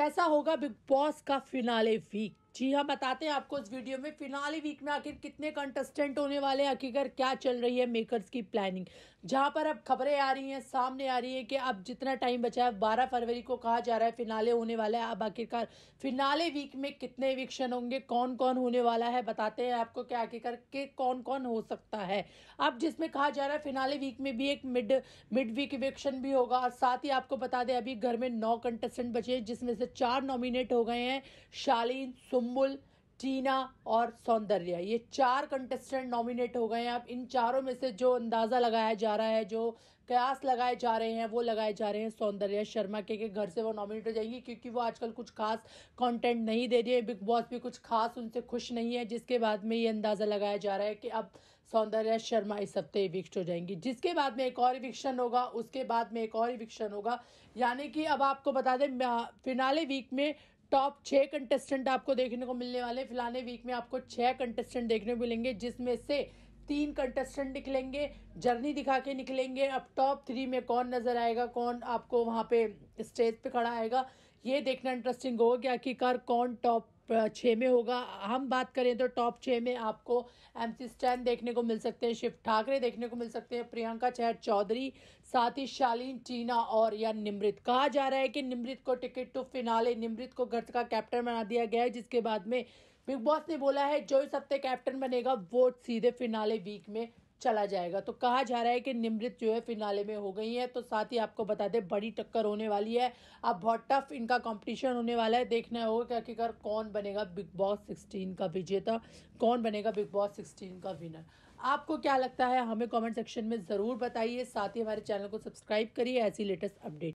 कैसा होगा Bigg Boss का फिनाले वीक? जी हाँ बताते हैं आपको इस वीडियो में फिनाली वीक में आखिर कितने कंटेस्टेंट होने वाले हैं, आखिर क्या चल रही है मेकर्स की प्लानिंग जहाँ पर अब खबरें आ रही हैं, सामने आ रही है कि अब जितना टाइम बचा है, बारह फरवरी को कहा जा रहा है फिनाले होने वाला है। अब आखिरकार फिनाले वीक में कितने इविक्शन होंगे कौन कौन होने वाला है, बताते हैं आपको क्या आखिरकार के कौन कौन हो सकता है। अब जिसमें कहा जा रहा है फिनाले वीक में भी एक मिड मिड वीक इविक्शन भी होगा और साथ ही आपको बता दें, अभी घर में नौ कंटेस्टेंट बचे हैं, जिसमें से चार नॉमिनेट हो गए हैं, शालीन सुम्बुल टीना और सौंदर्य ये चार कंटेस्टेंट नॉमिनेट हो गए हैं. अब इन चारों में से जो अंदाज़ा लगाया जा रहा है जो कयास लगाए जा रहे हैं वो लगाए जा रहे हैं सौंदर्य शर्मा के, के घर से वो नॉमिनेट हो जाएँगी क्योंकि वो आजकल कुछ खास कंटेंट नहीं दे रही है. बिग बॉस भी कुछ खास उनसे खुश नहीं है जिसके बाद में ये अंदाज़ा लगाया जा रहा है कि अब सौंदर्य शर्मा इस हफ़्ते इविक्ट हो जाएँगी. जिसके बाद में एक और इविक्शन होगा उसके बाद में एक और इविक्शन होगा. यानी कि अब आपको बता दें फिनाले वीक में टॉप छः कंटेस्टेंट आपको देखने को मिलने वाले फ़िलहाल वीक में आपको छः कंटेस्टेंट देखने को मिलेंगे, जिसमें से तीन कंटेस्टेंट निकलेंगे जर्नी दिखा के निकलेंगे। अब टॉप थ्री में कौन नज़र आएगा, कौन आपको वहाँ पे स्टेज पे खड़ा आएगा, ये देखना इंटरेस्टिंग होगा कि आखिरकार कौन टॉप छः में होगा। हम बात करें तो टॉप छः में आपको एम सी स्टैन देखने को मिल सकते हैं, शिव ठाकरे देखने को मिल सकते हैं, प्रियंका चहर, चौधरी, साथ ही शालीन, टीना और या निमृत। कहा जा रहा है कि निमृत को टिकट टू फिनाले, निमृत को घर का कैप्टन बना दिया गया है, जिसके बाद में बिग बॉस ने बोला है, जो इस हफ़्ते कैप्टन बनेगा, वो सीधे फिनाले वीक में चला जाएगा। तो कहा जा रहा है कि निमृत जो है फिनाले में हो गई है। तो साथ ही आपको बता दें, बड़ी टक्कर होने वाली है। अब बहुत टफ इनका कंपटीशन होने वाला है। देखना होगा कि आखिरकार कौन बनेगा बिग बॉस सिक्सटीन का विजेता, कौन बनेगा बिग बॉस सिक्सटीन का विनर आपको क्या लगता है, हमें कमेंट सेक्शन में ज़रूर बताइए। साथ ही हमारे चैनल को सब्सक्राइब करिए। ऐसी लेटेस्ट अपडेट